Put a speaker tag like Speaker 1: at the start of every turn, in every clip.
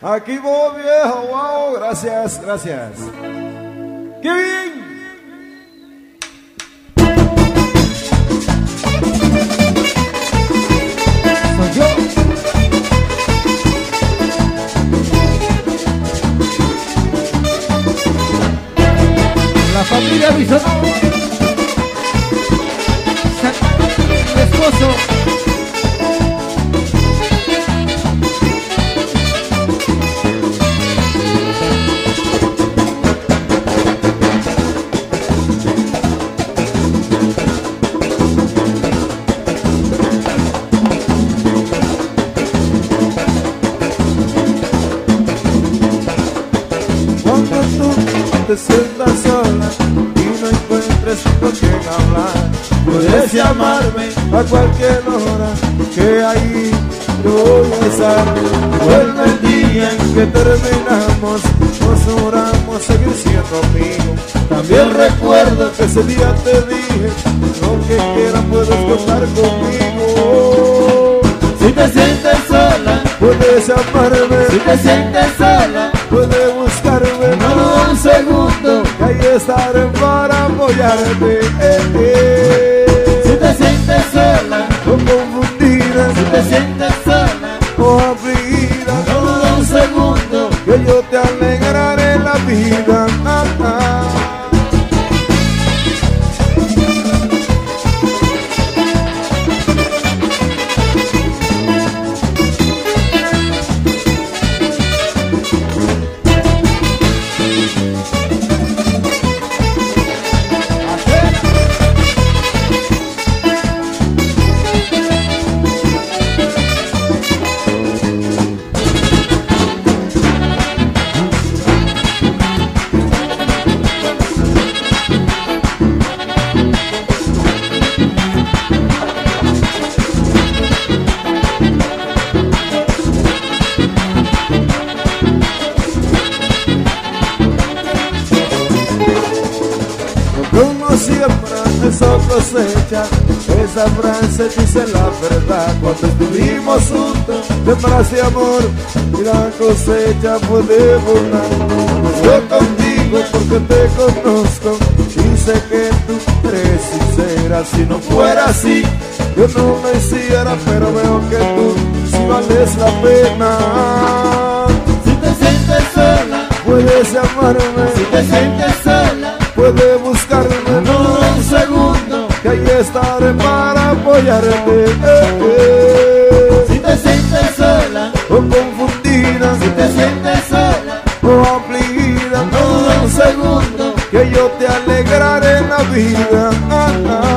Speaker 1: Aquí voy viejo, wow, gracias, gracias. ¡Qué bien! Soy yo.
Speaker 2: La familia Bisonó.
Speaker 1: Te sientas sola y no encuentres con quien hablar, puedes llamarme a cualquier hora que ahí yo voy a estar. Recuerda el día en que terminamos, nos juramos seguir siendo amigos. También recuerdo que ese día te dije, lo que quieras puedes contar conmigo.
Speaker 3: Si te sientes sola,
Speaker 1: Puedes llamarme,
Speaker 3: si te sientes sola,
Speaker 1: puedes
Speaker 3: duda un segundo.
Speaker 1: que ahí estaré para apoyarte. Eh, eh. Cosecha. Esa frase dice la verdad. Cuando estuvimos juntos, sembraste amor y la cosecha fue de bondad. Yo contigo porque te conozco y sé que tú eres sincera. Si no fuera así, yo no lo hiciera, pero veo que tú sí vales la pena.
Speaker 3: Si te sientes sola,
Speaker 1: Puedes llamarme,
Speaker 3: si te sientes sola,
Speaker 1: puedes buscarme, estaré para apoyarte. eh, eh.
Speaker 3: Si te sientes sola,
Speaker 1: O confundida,
Speaker 3: si te sientes sola,
Speaker 1: o afligida,
Speaker 3: no un segundo.
Speaker 1: que yo te alegraré la vida. Ah, ah.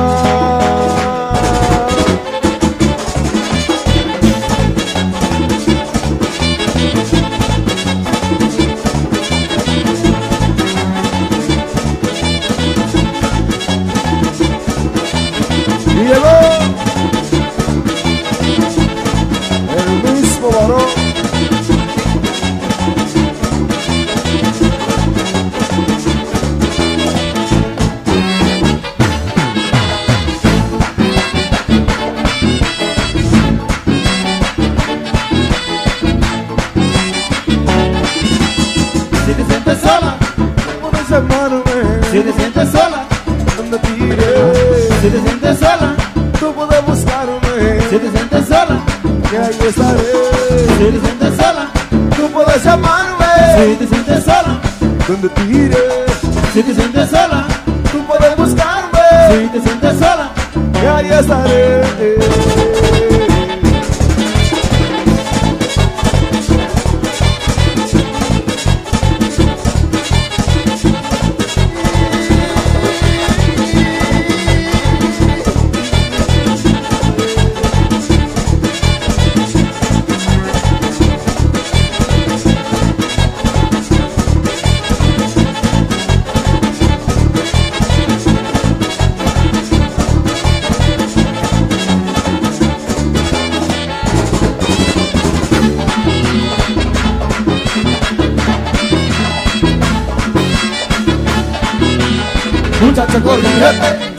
Speaker 3: Si te sientes sola,
Speaker 1: Tú puedes buscarme,
Speaker 3: si te sientes sola,
Speaker 1: que ahí estaré.
Speaker 3: si te sientes sola,
Speaker 1: Tú puedes llamarme,
Speaker 3: si te sientes sola,
Speaker 1: donde te iré.
Speaker 3: si te sientes sola,
Speaker 1: Tú puedes buscarme,
Speaker 3: si te sientes sola.
Speaker 1: que ahí estaré.
Speaker 3: Muchacho con